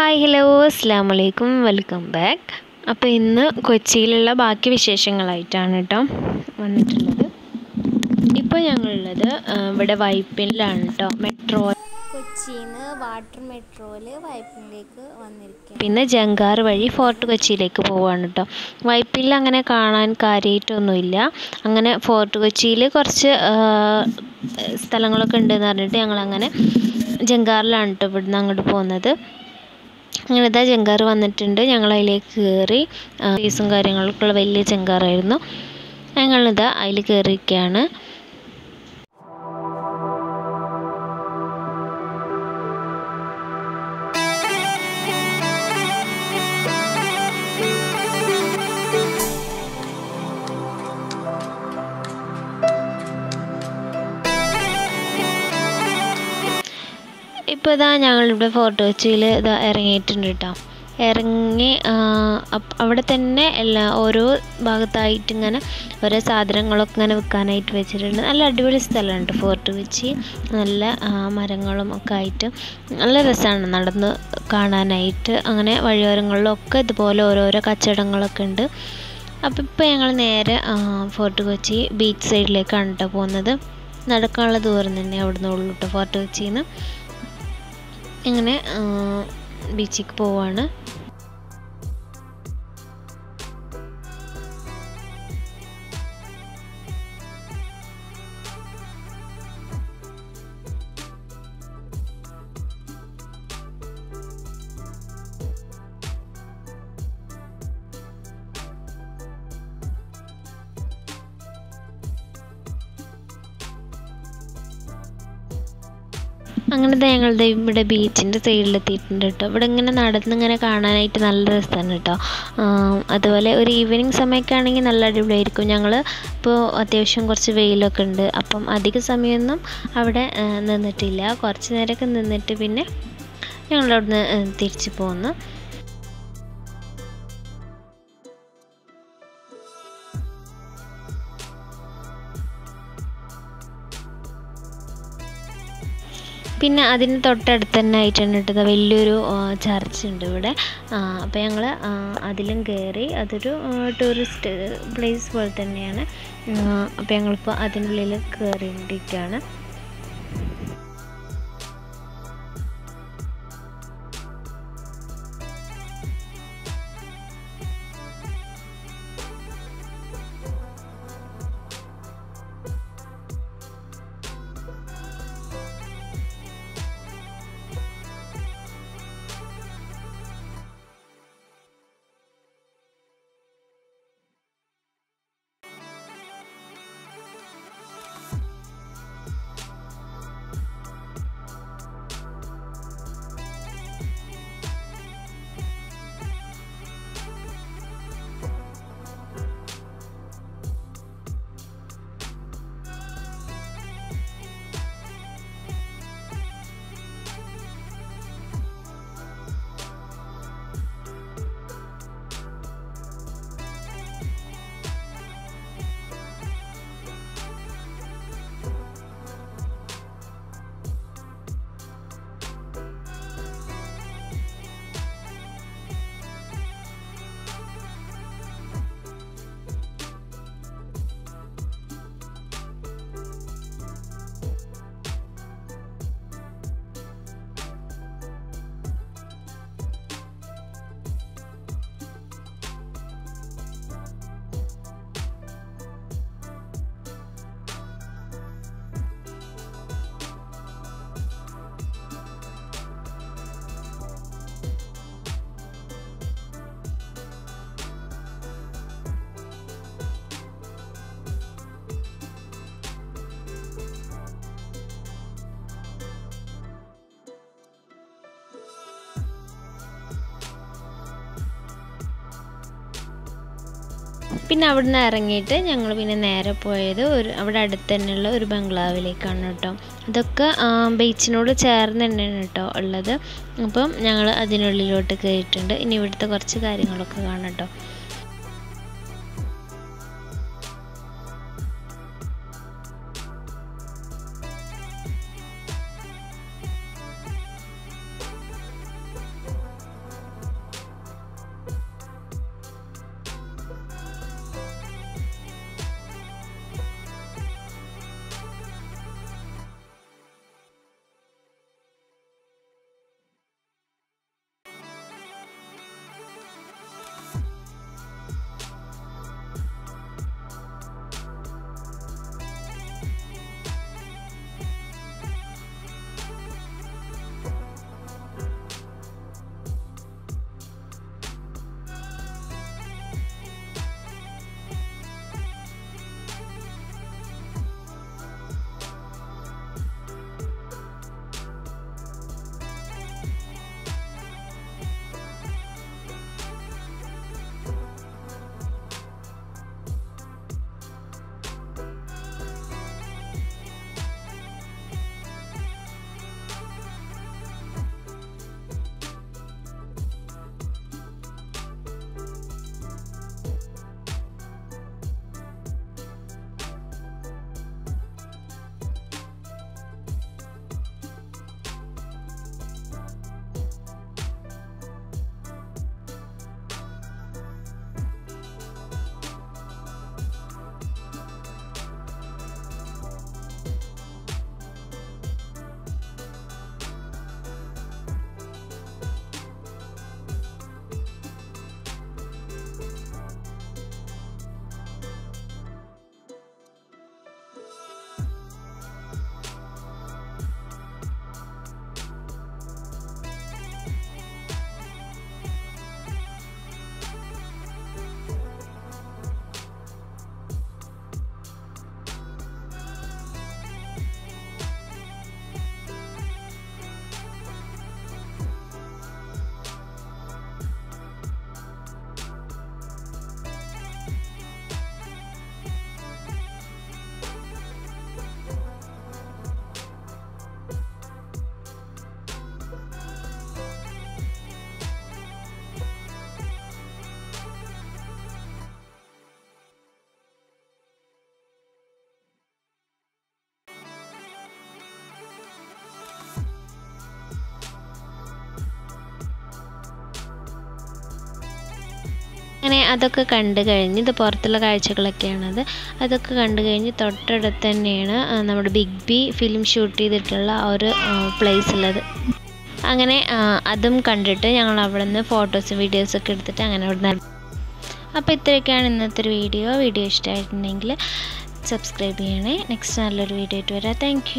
Hi hello അസ്സാം വലൈക്കും welcome back. അപ്പോൾ ഇന്ന് കൊച്ചിയിലുള്ള ബാക്കി വിശേഷങ്ങളായിട്ടാണ് കേട്ടോ വന്നിട്ടുള്ളത്. ഇപ്പോൾ ഞങ്ങളുള്ളത് ഇവിടെ വൈപ്പിനിലാണ് കേട്ടോ മെട്രോ. കൊച്ചിന്ന് വാട്ടർ മെട്രോയിൽ വൈപ്പിനിലേക്ക് വന്നിരിക്കുകയാണ് പിന്നെ ജങ്കാർ വഴി ഫോർട്ട് കൊച്ചിയിലേക്ക് പോവാണ് കേട്ടോ വൈപ്പിനിൽ അങ്ങനെ കാണാൻ കാര്യമായിട്ടൊന്നുമില്ല അങ്ങനെ ഫോർട്ട് കൊച്ചിയിൽ കുറച്ച് സ്ഥലങ്ങളൊക്കെ ഉണ്ടെന്ന് പറഞ്ഞിട്ട് ഞങ്ങളങ്ങനെ ജങ്കാറിലാണ് കേട്ടോ ഇവിടുന്ന് അങ്ങോട്ട് പോകുന്നത്. അങ്ങനെ ഇതാ ചെങ്കാറ് വന്നിട്ടുണ്ട്. ഞങ്ങൾ അതിലേക്ക് കയറി ഫീസും കാര്യങ്ങളൊക്കെ വലിയ ചെങ്കാറായിരുന്നു. ഞങ്ങളിതാ അതിൽ കയറിയിരിക്കുകയാണ് ഇപ്പോൾ ഇതാ ഞങ്ങളിവിടെ ഫോർട്ട് കൊച്ചിയിൽ ഇതാ ഇറങ്ങിയിട്ടുണ്ട് കേട്ടോ ഇറങ്ങി അവിടെ തന്നെ എല്ലാ ഓരോ ഭാഗത്തായിട്ട് ഇങ്ങനെ ഓരോ സാധനങ്ങളൊക്കെ ഇങ്ങനെ വിൽക്കാനായിട്ട് വെച്ചിട്ടുണ്ട്. നല്ല അടിപൊളി സ്ഥലമുണ്ട് ഫോർട്ട് കൊച്ചി നല്ല മരങ്ങളും ഒക്കെ ആയിട്ട് നല്ല രസമാണ് നടന്ന് കാണാനായിട്ട്. അങ്ങനെ വഴിയോരങ്ങളിലൊക്കെ ഇതുപോലെ ഓരോരോ കച്ചവടങ്ങളൊക്കെ ഉണ്ട്. അപ്പോൾ ഇപ്പോൾ ഞങ്ങൾ നേരെ ഫോർട്ട് കൊച്ചി ബീച്ച് സൈഡിലേക്കാണ് കേട്ടോ പോകുന്നത്. നടക്കാനുള്ള ദൂരം തന്നെ അവിടുന്ന് ഉള്ളൂ കേട്ടോ ഫോർട്ട് കൊച്ചിയിൽ നിന്ന് ഇങ്ങനെ ബീച്ചിലേക്ക് പോവാണ്. അങ്ങനെ ദേ ഞങ്ങളുടെ ഇവിടെ ബീച്ചിന്റെ സൈഡിലെത്തിയിട്ടുണ്ട് കേട്ടോ ഇവിടെ ഇങ്ങനെ നടന്ന് ഇങ്ങനെ കാണാനായിട്ട് നല്ല രസമാണ് കേട്ടോ അതുപോലെ ഒരു ഈവനിങ് സമയമൊക്കെ ആണെങ്കിൽ നല്ല അടിപൊളിയായിരിക്കും. ഞങ്ങൾ ഇപ്പോൾ അത്യാവശ്യം കുറച്ച് വെയിലൊക്കെ ഉണ്ട് അപ്പം അധിക സമയമൊന്നും അവിടെ നിന്നിട്ടില്ല. കുറച്ച് നേരമൊക്കെ നിന്നിട്ട് പിന്നെ ഞങ്ങൾ അവിടുന്ന് തിരിച്ച് പോന്നു. പിന്നെ അതിന് തൊട്ടടുത്ത് തന്നെ ആയിട്ടാണ് കേട്ടത് വലിയൊരു ചർച്ച് ഉണ്ട് ഇവിടെ. അപ്പോൾ ഞങ്ങൾ അതിലും കയറി അതൊരു ടൂറിസ്റ്റ് പ്ലേസ് പോലെ തന്നെയാണ്. അപ്പോൾ ഞങ്ങളിപ്പോൾ അതിനുള്ളിൽ കയറിയിരിക്കുകയാണ് പിന്നെ അവിടുന്ന് ഇറങ്ങിയിട്ട് ഞങ്ങൾ പിന്നെ നേരെ പോയത് ഒരു അവിടെ അടുത്ത് തന്നെയുള്ള ഒരു ബംഗ്ലാവിലേക്കാണ് കേട്ടോ. ഇതൊക്കെ ബീച്ചിനോട് ചേർന്ന് തന്നെയാണ് കേട്ടോ ഉള്ളത്. അപ്പം ഞങ്ങൾ അതിനുള്ളിലോട്ട് കയറിയിട്ടുണ്ട്. ഇനി ഇവിടുത്തെ കുറച്ച് കാര്യങ്ങളൊക്കെ കാണാം കേട്ടോ. അങ്ങനെ അതൊക്കെ കണ്ടു കഴിഞ്ഞ് ഇത് പുറത്തുള്ള കാഴ്ചകളൊക്കെയാണത്. അതൊക്കെ കണ്ടു കഴിഞ്ഞ് തൊട്ടടുത്ത് തന്നെയാണ് നമ്മുടെ ബിഗ് ബി ഫിലിം ഷൂട്ട് ചെയ്തിട്ടുള്ള ഒരു പ്ലേസ് ഉള്ളത്. അങ്ങനെ അതും കണ്ടിട്ട് ഞങ്ങൾ അവിടെ നിന്ന് ഫോട്ടോസും വീഡിയോസൊക്കെ എടുത്തിട്ട് അങ്ങനെ അവിടെ നിന്ന് അപ്പോൾ ഇത്രയൊക്കെയാണ് ഇന്നത്തെ ഒരു വീഡിയോ വീഡിയോ ഇഷ്ടമായിട്ടുണ്ടെങ്കിൽ സബ്സ്ക്രൈബ് ചെയ്യണേ. നെക്സ്റ്റ് നല്ലൊരു വീഡിയോ ആയിട്ട് വരാം. താങ്ക്